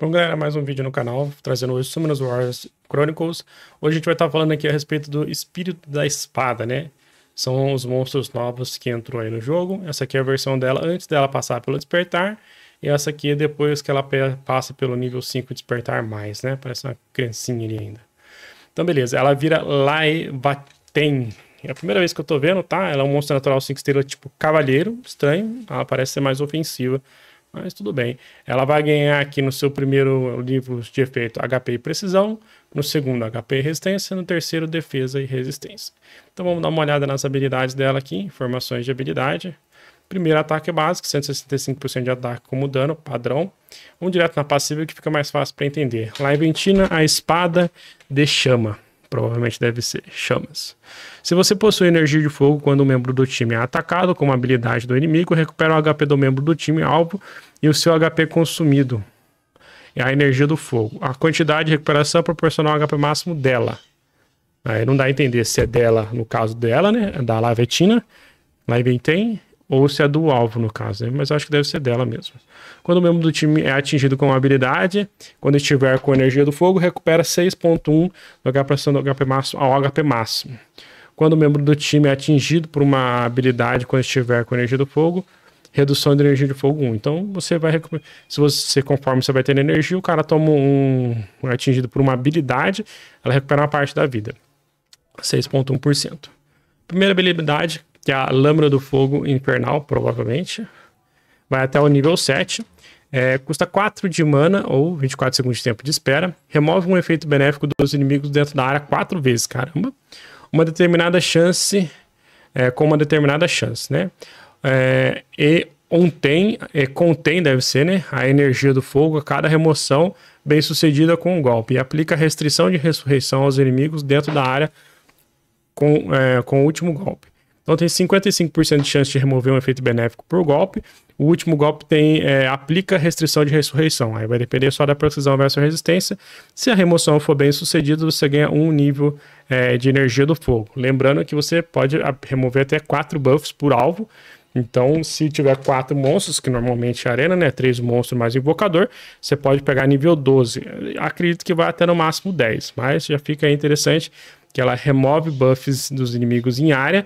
Bom, galera, mais um vídeo no canal, trazendo hoje Summoners Wars Chronicles. Hoje a gente vai estar falando aqui a respeito do Espírito da Espada, né? São os monstros novos que entrou aí no jogo. Essa aqui é a versão dela antes dela passar pelo Despertar. E essa aqui é depois que ela passa pelo nível 5 Despertar mais, né? Parece uma criancinha ali ainda. Então, beleza. Ela vira Laevaten. É a primeira vez que eu tô vendo, tá? Ela é um monstro natural 5 estrelas tipo cavaleiro. Estranho. Ela parece ser mais ofensiva mas tudo bem. Ela vai ganhar aqui no seu primeiro livro de efeito HP e precisão, no segundo HP e resistência, no terceiro defesa e resistência. Então vamos dar uma olhada nas habilidades dela aqui, informações de habilidade. Primeiro ataque básico, 165% de ataque como dano, padrão. Um direto na passiva que fica mais fácil para entender. Lá em Ventina, a espada de chama. Provavelmente deve ser chamas. Se você possui energia de fogo quando um membro do time é atacado com uma habilidade do inimigo, recupera o HP do membro do time alvo e o seu HP consumido. É a energia do fogo. A quantidade de recuperação é proporcional ao HP máximo dela. Aí não dá a entender se é dela, no caso dela, né? É da Lavetina, Laventem, ou se é do alvo, no caso, né? Mas acho que deve ser dela mesmo. Quando o membro do time é atingido com uma habilidade, quando estiver com energia do fogo, recupera 6.1 do HP, do HP máximo ao HP máximo. Quando o membro do time é atingido por uma habilidade, quando estiver com energia do fogo, redução de energia de fogo 1. Então você vai se você conforme você vai ter energia, o cara toma um, um atingido por uma habilidade, ela recupera uma parte da vida. 6.1%. Primeira habilidade, que é a lâmina do fogo infernal, provavelmente, vai até o nível 7. É, custa 4 de mana ou 24 segundos de tempo de espera. Remove um efeito benéfico dos inimigos dentro da área 4 vezes, caramba. Uma determinada chance, é, com uma determinada chance, né? É, e contém, contém, deve ser, né, a energia do fogo a cada remoção bem sucedida com um golpe. E aplica restrição de ressurreição aos inimigos dentro da área com, é, com o último golpe. Então tem 55% de chance de remover um efeito benéfico por golpe. O último golpe tem é, aplica restrição de ressurreição. Aí vai depender só da precisão versus resistência. Se a remoção for bem sucedida, você ganha um nível é, de energia do fogo. Lembrando que você pode remover até quatro buffs por alvo. Então, se tiver quatro monstros, que normalmente é arena, né? Três monstros mais invocador, você pode pegar nível 12. Acredito que vai até no máximo 10, mas já fica interessante que ela remove buffs dos inimigos em área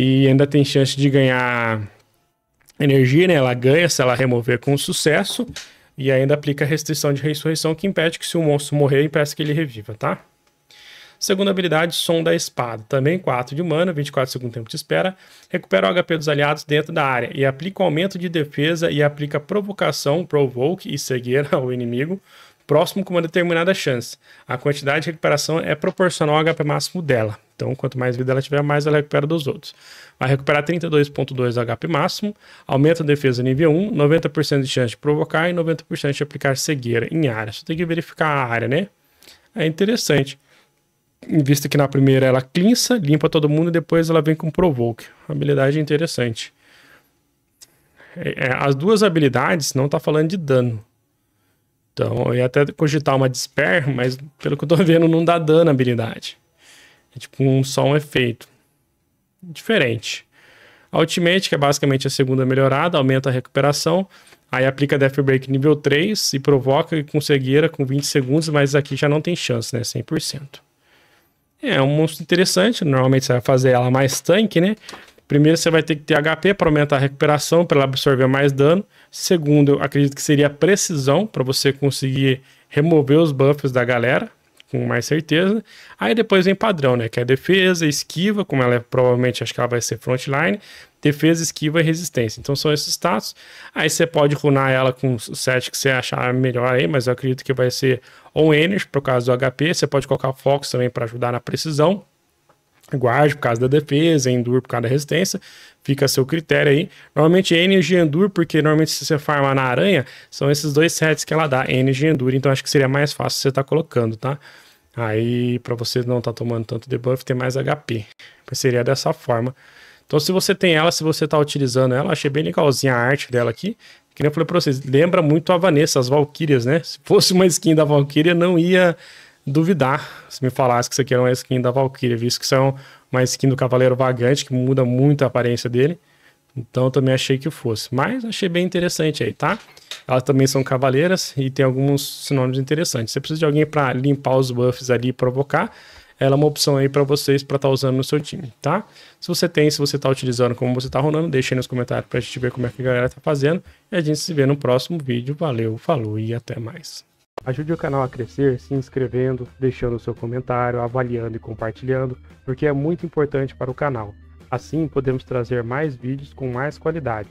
e ainda tem chance de ganhar energia, né? Ela ganha se ela remover com sucesso e ainda aplica restrição de ressurreição que impede que se o monstro morrer, impeça que ele reviva, tá? Segunda habilidade, Som da Espada. Também 4 de mana, 24 segundos tempo de espera. Recupera o HP dos aliados dentro da área e aplica aumento de defesa e aplica provocação, provoke e cegueira ao inimigo próximo com uma determinada chance. A quantidade de recuperação é proporcional ao HP máximo dela. Então, quanto mais vida ela tiver, mais ela recupera dos outros. Vai recuperar 32.2 HP máximo, aumenta a defesa nível 1, 90% de chance de provocar e 90% de aplicar cegueira em área. Só tem que verificar a área, né? É interessante vista que na primeira ela clinça, limpa todo mundo e depois ela vem com provoke. Habilidade interessante. É, é, as duas habilidades não tá falando de dano. Então eu ia até cogitar uma desper, mas pelo que eu tô vendo não dá dano a habilidade. É tipo um, só um efeito. Diferente. A Ultimate, que é basicamente a segunda melhorada, aumenta a recuperação. Aí aplica Death Break nível 3 e provoca com cegueira com 20 segundos, mas aqui já não tem chance, né? 100%. É um monstro interessante. Normalmente você vai fazer ela mais tanque, né? Primeiro você vai ter que ter HP para aumentar a recuperação, para ela absorver mais dano. Segundo, eu acredito que seria precisão para você conseguir remover os buffs da galera com mais certeza. Aí depois vem padrão, né? Que é defesa, esquiva, como ela é, provavelmente acho que ela vai ser frontline, defesa, esquiva e resistência. Então são esses status. Aí você pode runar ela com o set que você achar melhor aí, mas eu acredito que vai ser on energy por causa do HP. Você pode colocar fox também para ajudar na precisão. Guard por causa da defesa, Endure por causa da resistência, fica a seu critério aí. Normalmente Energy Endure, porque normalmente se você farmar na aranha, são esses dois sets que ela dá, Energy Endure, então acho que seria mais fácil você estar tá colocando, tá? Aí, para você não estar tá tomando tanto debuff, ter mais HP. Seria dessa forma. Então, se você tem ela, se você está utilizando ela, achei bem legalzinha a arte dela aqui. Que nem eu falei para vocês, lembra muito a Vanessa, as Valkyrias, né? Se fosse uma skin da Valkyria, não ia duvidar se me falasse que isso aqui era uma skin da Valkyria, visto que isso é uma skin do Cavaleiro Vagante, que muda muito a aparência dele. Então também achei que fosse. Mas achei bem interessante aí, tá? Elas também são cavaleiras e tem alguns sinônimos interessantes. Você precisa de alguém para limpar os buffs ali e provocar. Ela é uma opção aí para vocês para estar tá usando no seu time, tá? Se você tem, se você está utilizando, como você está rolando, deixa aí nos comentários para a gente ver como é que a galera está fazendo. E a gente se vê no próximo vídeo. Valeu, falou e até mais. Ajude o canal a crescer se inscrevendo, deixando seu comentário, avaliando e compartilhando, porque é muito importante para o canal. Assim podemos trazer mais vídeos com mais qualidade.